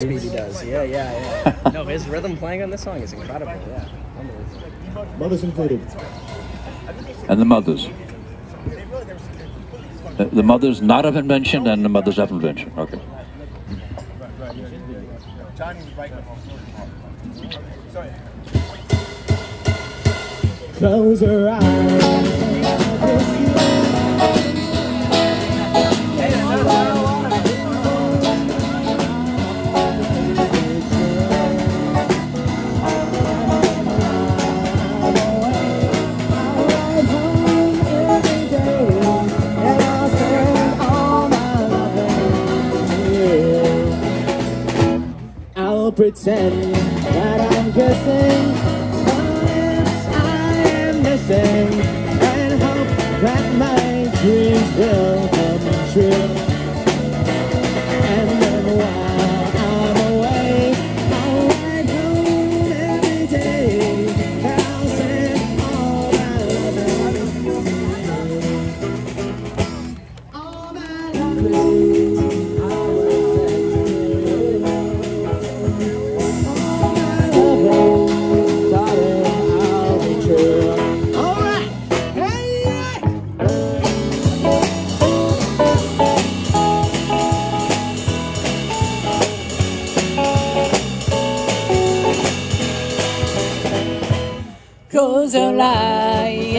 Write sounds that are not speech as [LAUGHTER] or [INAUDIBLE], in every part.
Speedy does. Yeah, yeah, yeah. [LAUGHS] no, his rhythm playing on this song is incredible. Yeah. Unbelievable. Mothers included. and the mothers. The, the mothers not of invention and the mothers of invention. Okay. Close your eyes. Pretend that I'm kissing lips I am missing and hope that my dreams will Close your eye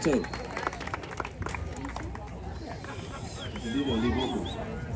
这个。是六点